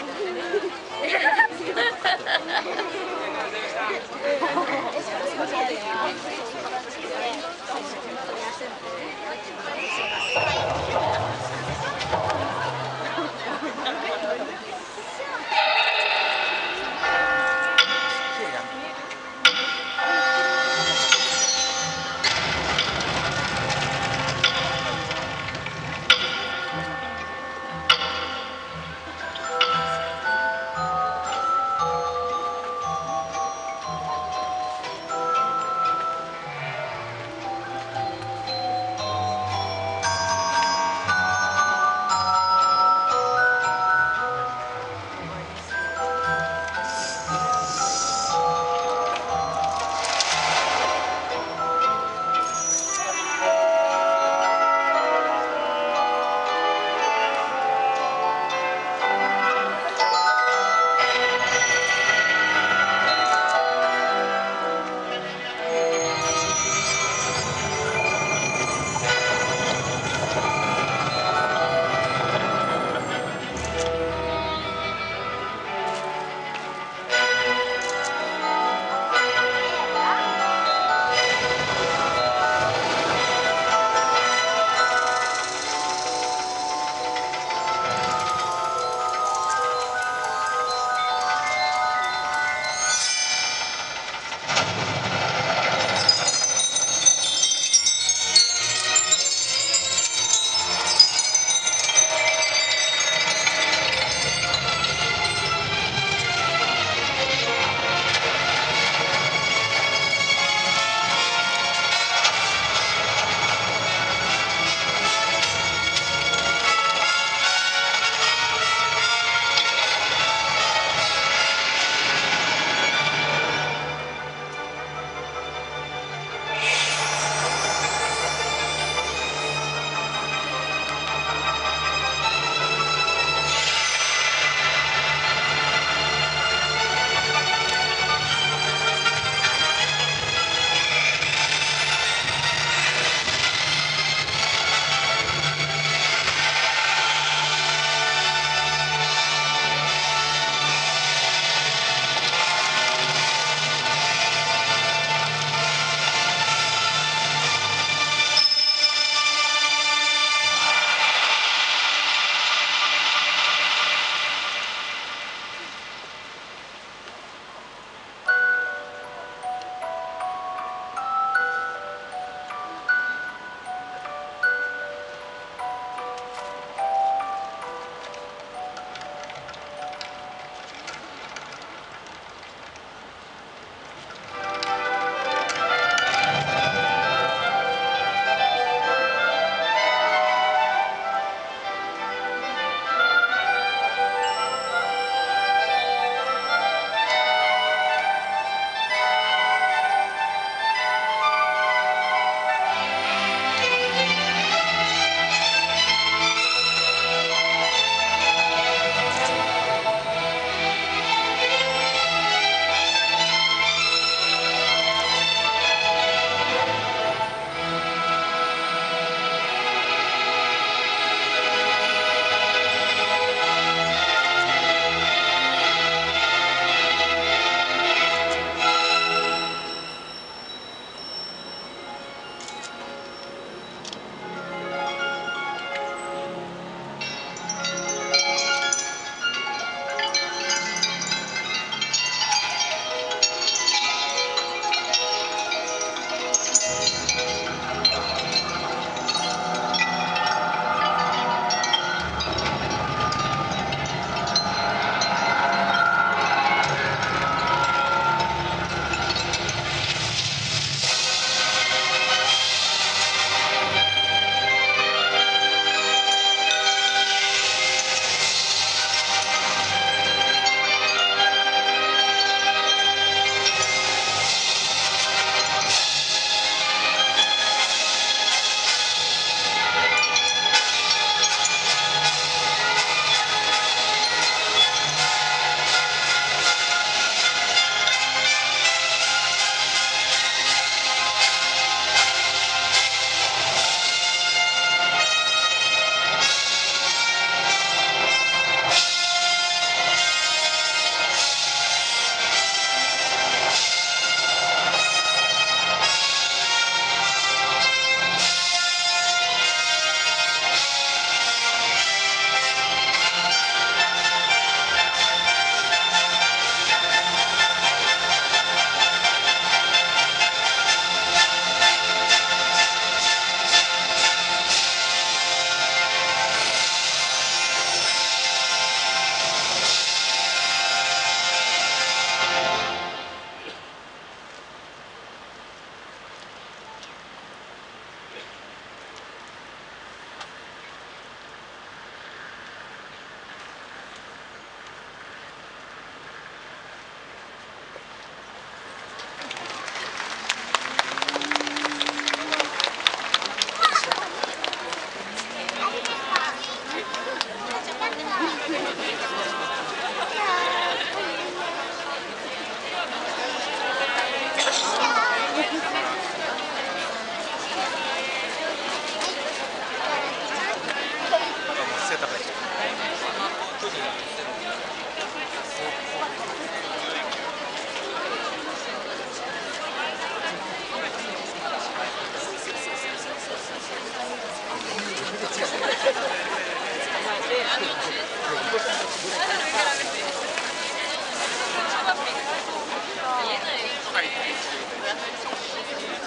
Thank you.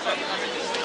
Voilà.